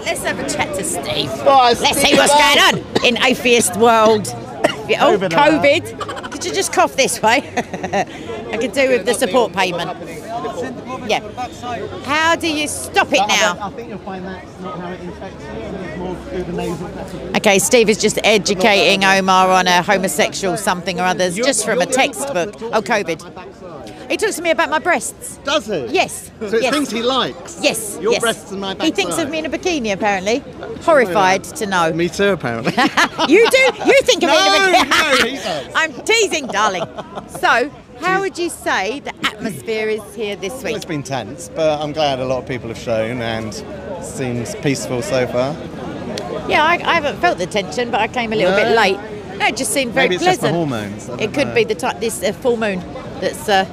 Right, let's have a chat to Steve. Right, let's Steve, see what's going on in atheist world. Oh, COVID. Could you just cough this way? I could do with the support payment. Yeah. How do you stop it now? I think you'll find that's not how it infects you. I think it's more through the nasal passage. Okay, Steve is just educating Omar on a homosexual something or others, just from a textbook. Oh, COVID. He talks to me about my breasts. Does he? Yes. So it's yes. things he likes. Yes. Your yes. breasts and my backside. He thinks of me in a bikini, apparently. Horrified to know. Me too, apparently. you do? You think of me in a bikini? no, he does. I'm teasing, darling. So, how would you say the atmosphere is here this Well, week? it's been tense, but I'm glad a lot of people have shown and seems peaceful so far. Yeah, I, I haven't felt the tension, but I came a little bit late. No, it just seemed very Maybe it's just pleasant. the hormones. It could be the ti this uh, full moon that's uh,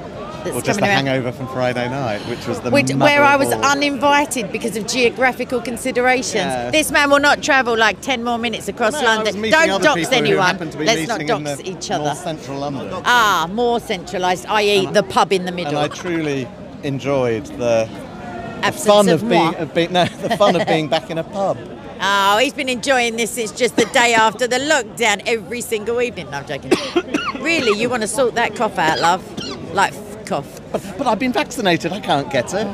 that's Or just the around. hangover from Friday night, which was the Which, where I was uninvited because of geographical considerations. Yeah. This man will not travel like 10 more minutes across No, London. Don't dox anyone. Let's not dox the each other. Central London. Ah, more centralised, i.e., the pub in the middle. And I truly enjoyed the Absence fun of of being, of being no, the fun of being back in a pub. Oh, he's been enjoying this since just the day after the lockdown every single evening. No, I'm joking. really, you want to sort that cough out, love? Like cough. But, but I've been vaccinated. I can't get it.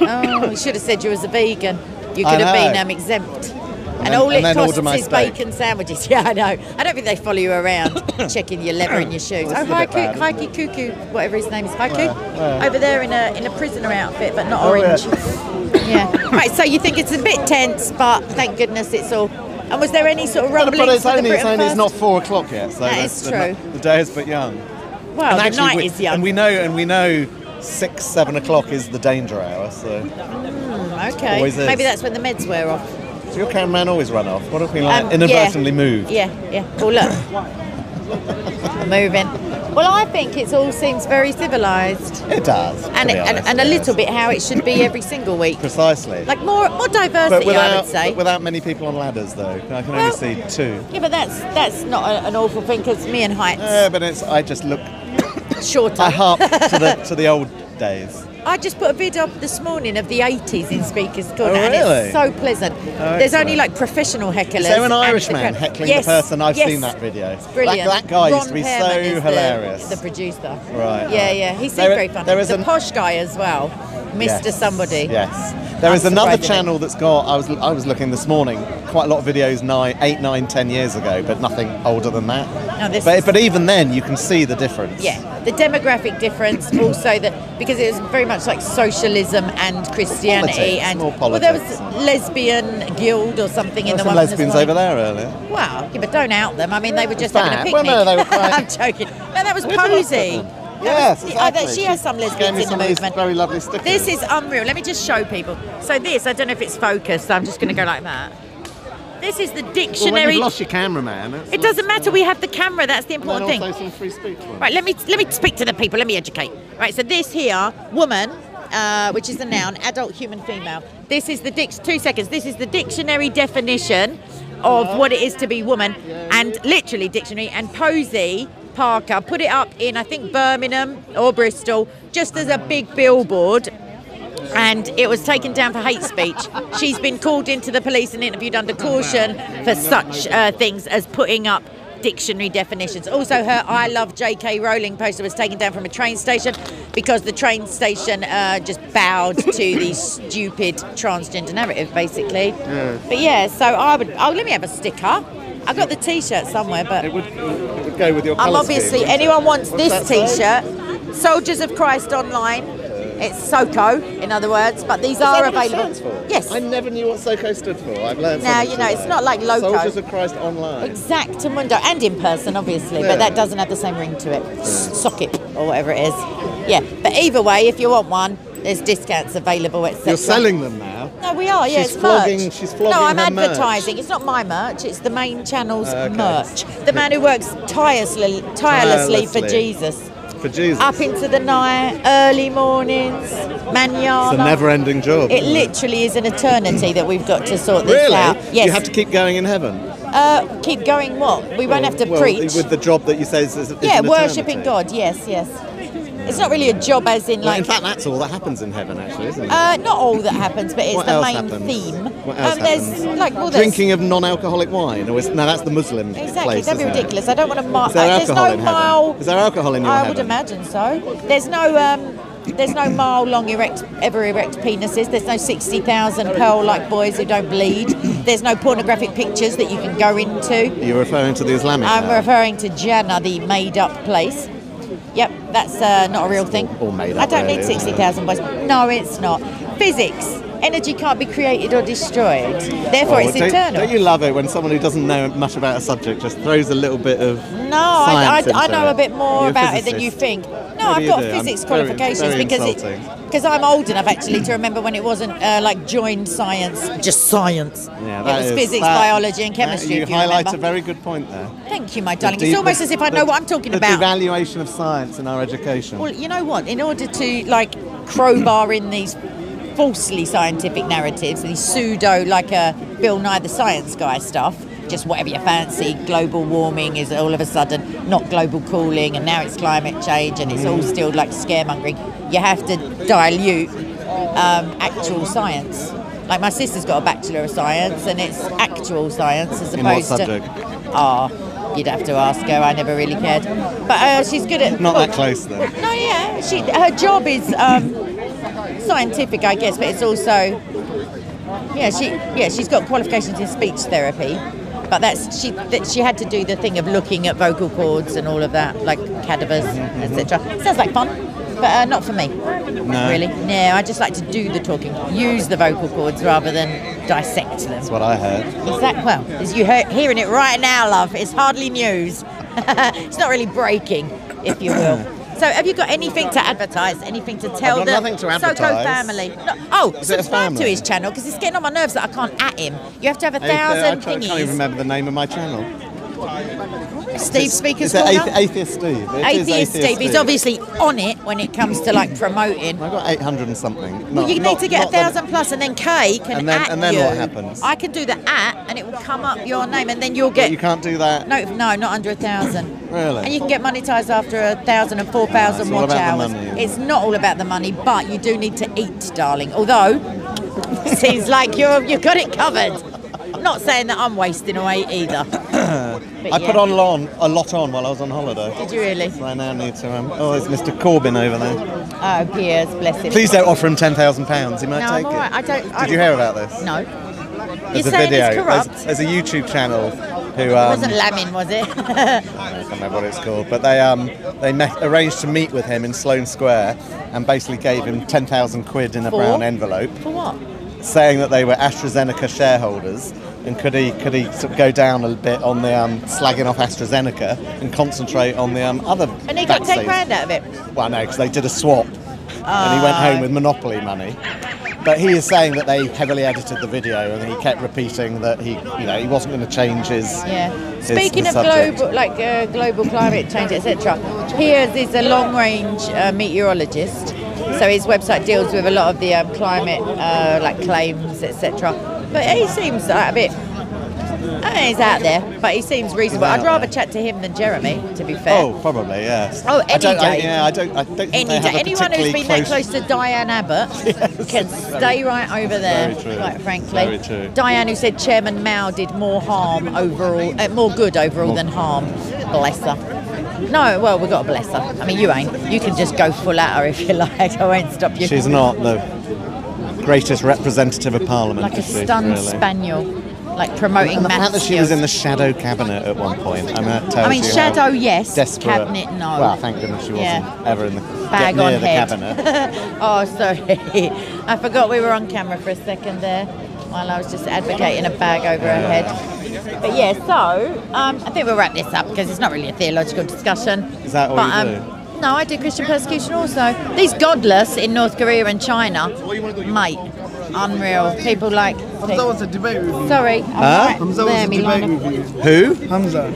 Oh, you should have said you was a vegan. You I could have been um, exempt. And, then- all it then costs is steak. bacon sandwiches. Yeah, I know. I don't think they follow you around checking your leather and your shoes. Well, oh, this is hi, bit bad, Ku- Cuckoo, whatever his name is. Hi, Where? Ku. Where? Over there in a in a prisoner outfit, but not Oh, orange. yeah. yeah. Right. So you think it's a bit tense, but thank goodness it's all. And was there any sort of But, rumblings but it's for the only, it's, only it's not four o'clock yet. So that's- is the, true. The day is but young. Well, and the night we, is young. And we know, and we know, six, seven o'clock is the danger hour. So, Mm, okay. Maybe that's when the meds wear off. so your cameraman always run off. What if we like Um, inadvertently yeah. moved? Yeah, yeah. Oh, look. Moving. Well, I think it all seems very civilised. It does. And, and, honest, and a little bit how it should be every single week. Precisely. Like more more diversity, I without, would say. but without many people on ladders, though. I can Well- only see two. yeah, but that's that's not a, an awful thing because me and heights Yeah, but it's. I just look. Shorter. I harp to the to the old days. I just put a vid up this morning of the 80s in oh, Speaker's Corner, Oh, and it's so pleasant. There's only like professional hecklers. Is there an and Irish the heckling yes, the person? I've yes. seen that video. It's brilliant. That, that guy Ron used to be so is the- hilarious. The, producer. Right, Yeah, right. yeah. He seemed There- very funny. there is the an- posh guy as well, Mr. Yes, Somebody. Yes. There is another channel that's got. I was I was looking this morning. Quite a lot of videos nine, eight, nine, ten years ago, but nothing older than that. No, this But but even then, you can see the difference. Yeah, the demographic difference also that because it was very much like socialism and Christianity Politics, and well there was lesbian guild or something There in the some one lesbians over there earlier. Wow, yeah, but don't out them. I mean, they were just having a picnic. Well, no, they were quite- I'm joking. No, that was Where's the rest of Posie. Yes, was- oh, she has some lesbians in the movement. very lovely stickers. This is unreal. Let me just show people. So this, I don't know if it's focused. So I'm just going to go like that. This is the dictionary. Well, you've lost your cameraman, it doesn't matter. We have the camera. That's the important thing. also some free speech ones. Right, let me let me speak to the people. Let me educate. Right, so this here, woman, uh, which is the noun, adult human female. This is the dic- two seconds. This is the dictionary definition of what it is to be woman, and literally dictionary. And Posie Parker put it up in I think Birmingham or Bristol, just as a big billboard. And it was taken down for hate speech. She's been called into the police and interviewed under caution for such uh, things as putting up dictionary definitions. Also, her I love J.K. Rowling poster was taken down from a train station because the train station uh, just bowed to the stupid transgender narrative, basically. But yeah, so I would. Oh, let me have a sticker. I got the T-shirt somewhere, but It would, it would go with your I'm obviously. scheme. Anyone wants What's this? T-shirt? Soldiers of Christ online. It's SOCO, in other words, but these Is are what available. Yes. I never knew what SOCO stood for. I've learned Now, you know, today. it's not like loco. Soldiers of Christ Online. Exactamundo, and in person, obviously, Yeah. but that doesn't have the same ring to it. S- Socket or whatever it is. Yeah, but either way, if you want one, there's discounts available, etc. You're selling them now. No, we are. Yeah, She's it's flogging- merch. she's flogging No, I'm her merch. advertising. It's not my merch. It's the main channel's Okay. merch. The man who works tirelessly, tirelessly for Jesus. For Jesus. Up into the night, early mornings, manana. it's a never-ending job. It literally is an eternity that we've got to sort this really? out. Yes. You have to keep going in heaven. uh, keep going. What? We won't have to well, preach. with the job that you say is, is yeah, worshipping. God. Yes, yes. It's not really a job, as in Well, like. in fact, that's all that happens in heaven, actually, isn't it? uh, not all that happens, but it's the main happens? theme. What else um, there's happens? like well, there's, Drinking of non-alcoholic wine, or is, no, that's the Muslim Exactly, place. that'd be it? ridiculous. I don't want to mark. Is there there's alcohol no in heaven? mile. Is there alcohol in your I heaven? would imagine so. There's no um, there's no mile long erect ever erect penises. There's no sixty thousand pearl like boys who don't bleed. There's no pornographic pictures that you can go into. You're referring to the Islamic. I'm now? referring to Jannah, the made up place. Yep, that's uh, not a real thing. all made I don't really, need 60,000 boys. No, it's not. Physics. Energy can't be created or destroyed. Therefore, Oh, it's don't, eternal. Don't you love it when someone who doesn't know much about a subject just throws a little bit of No, I, science I, I know it? a bit more You're about it than you think. No, What I've got do? I'm physics very- qualifications very because it because I'm old enough actually to remember when it wasn't uh, like joined science, just science. Yeah, it was is- physics, that- biology, and that- chemistry. You if you highlight remember. a very good point there. Thank you, my darling. The It's deep- almost as if I the- know what I'm talking the about. Evaluation of science in our education. Well, you know what? In order to like crowbar in these falsely scientific narratives, these pseudo, like a Bill Nye the Science Guy stuff, just whatever you fancy, global warming is all of a sudden not global cooling, and now it's climate change, and it's all still like scaremongering. You have to dilute um, actual science. Like my sister's got a bachelor of science, and it's actual science as opposed subject? to. Ah, you'd have to ask her. I never really cared, but uh, she's good at Not that close then. No, yeah, she her job is um, scientific, I guess, but it's also yeah, she yeah she's got qualifications in speech therapy, but that's she that she had to do the thing of looking at vocal cords and all of that, like cadavers, etc. Sounds like fun, but uh, not for me. No. Really, no. I just like to do the talking, use the vocal cords rather than dissect them. That's what I heard. Well, as you heard, hearing it right now, love, it's hardly news. it's not really breaking, if you will. So, have you got anything to advertise? Anything to tell got the nothing to advertise. family? No, oh, Is it a subscribe to family? his channel because it's getting on my nerves that I can't at him. You have to have a uh, I thousand can't I can't even remember the name of my channel. Steve Speaker's Corner. Athe- Atheist Steve? It is Atheist Steve. He's obviously on it when it comes to like promoting. I got 800 and something. Well, Not- you need not- to get a thousand plus, and then Kay can And then- at and then you. what happens? I can do the at, and it will come up your name, and then you'll But get. you can't do that. No, no, not under a thousand. Really? And you can get monetized after a thousand and four thousand watch hours. money, it's not all about the money, but you do need to eat, darling. Although, seems like you're you've got it covered. I'm not saying that I'm wasting away either. I yeah. put on long, a lot on while I was on holiday. Did you really? So I now need to. Um, oh, there's Mr. Corbyn over there. Oh, Piers, bless him. Please don't offer him ten thousand pounds. He might No, take I'm all right. it. I don't. Did I, you hear about this? No. There's You're a saying video. it's corrupt. There's, there's a YouTube channel who it um, wasn't Lamin, was it? I can't remember what it's called, but they um they met, arranged to meet with him in Sloane Square and basically gave him ten thousand quid in a For? brown envelope, For what? saying that they were AstraZeneca shareholders. And could he could he sort of go down a bit on the um, slagging off AstraZeneca and concentrate on the um, other And he got ten grand out of it. Well, no, because they did a swap, and he went home with monopoly money. But he is saying that they heavily edited the video, and he kept repeating that he, you know, he wasn't going to change his. Yeah. his- Speaking the of subject. global, like uh, global climate change, etc. Piers is a long-range uh, meteorologist, so his website deals with a lot of the um, climate, uh, like claims, etc. But he seems like a bit. I mean, he's out there, but he seems reasonable. I'd rather chat to him than Jeremy, to be fair. Oh, probably yes. Oh, I any don't, I, day. yeah, I don't. I don't think Any they have day. Anyone who's been that close to Diane Abbott can stay right over there. Very true. Quite frankly, Very true. Diane, who said Chairman Mao did more harm overall, uh, more good overall More- than harm. Bless her. No, well, we've got to bless her. I mean, you ain't. You can just go full at her if you like. I won't stop you. She's not the greatest representative of Parliament. like a stunned really? spaniel, like promoting And the fact that she was in the shadow cabinet at one point, I mean, I mean, shadow, yes. desperate. Cabinet, no. Well, thank goodness she wasn't Yeah. ever in the Bag on the head. cabinet. oh, sorry. I forgot we were on camera for a second there while I was just advocating a bag over her head. But yeah, so um, I think we'll wrap this up because it's not really a theological discussion. Is that all but, you um, No, I did Christian persecution also. These godless in North Korea and China, mate, unreal. People like. Hamza wants a debate with you. Sorry, I'm Huh? right Hamza there, wants a me debate line with you. Who? Hamza.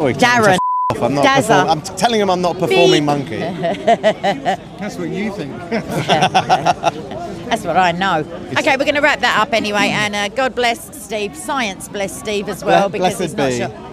Oh, he Darren. off. I'm not. Dazza. Perform- I'm telling him I'm not a performing Beep. monkey. That's what you think. That's what I know. Okay, we're going to wrap that up anyway. And uh, God bless Steve. Science bless Steve as well Ble- because blessed he's not be. sure.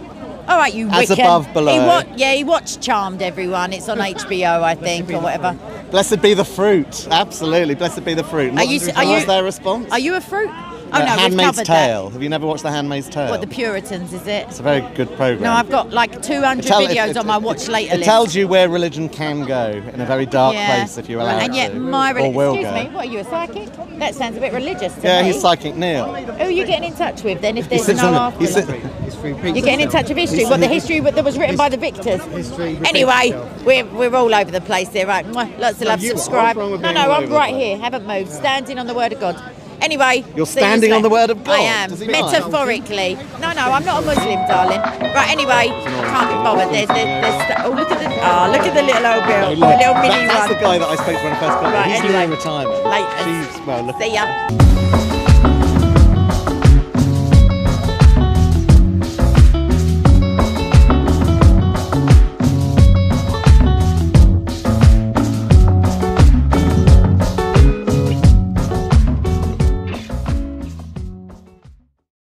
All right, you As Wiccan. above, below. He wa- yeah, he watched Charmed. Everyone, it's on HBO, I think, or whatever. Blessed be the fruit. Absolutely. Blessed be the fruit. Are you? What Are was you? their response? Are you a fruit? Oh no, we've Handmaid's covered Tale. Have you never watched The Handmaid's Tale? that. What the Puritans is it? it's a very good program. No, I've got like 200 It tell- it- videos it- on my it- watch later It list. tells you where religion can go in a very dark Yeah. place if you allow it And yet, to. my or religion. will Excuse go. me, what are you a psychic? That sounds a bit religious to Yeah, me. he's psychic Neil. Who are you getting in touch with then? If He there's sits no on the- afterlife? he sit- It's pizza. You're getting in touch with history. What the history that was written by the victors. History Anyway, itself. we're, we're all over the place here, right? Lots of love. are. Subscribe. What's wrong with No, no, I'm right here. Haven't moved. Standing on the word of God. Anyway, You're standing on the word of God? I am. Does he mind? Metaphorically. No, no, I'm not a Muslim, darling. Right, anyway, can't be bothered. There's, there's, there's, oh, look at the, oh, look at the little old girl. The little that- mini that's one. the guy that I spoke to when I first got Right, there. He's anyway. near retirement. Later. She's, well, look, See ya.